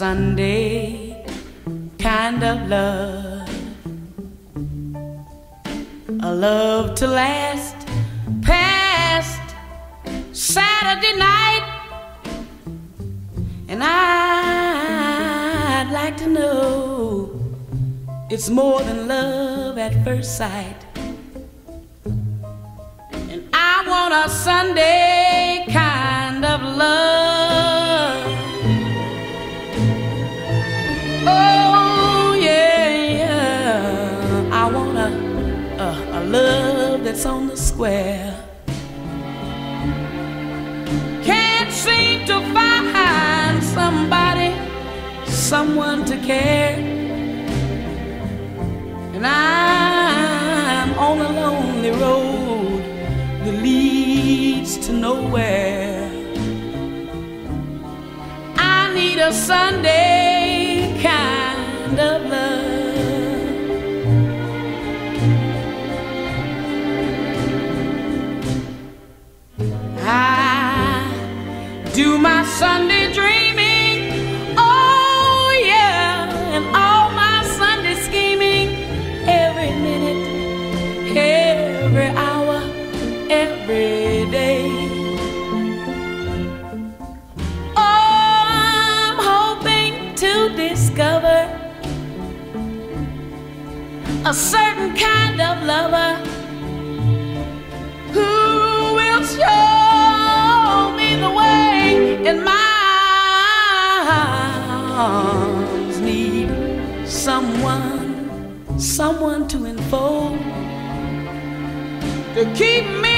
Sunday kind of love. A love to last past Saturday night. And I'd like to know it's more than love at first sight. And I want a Sunday a, a love that's on the square. Can't seem to find somebody, someone to care. And I'm on a lonely road that leads to nowhere. I need a Sunday kind of love. Do my Sunday dreaming, oh yeah, and all my Sunday scheming. Every minute, every hour, every day. Oh, I'm hoping to discover a certain kind of lover someone someone to enfold. To keep me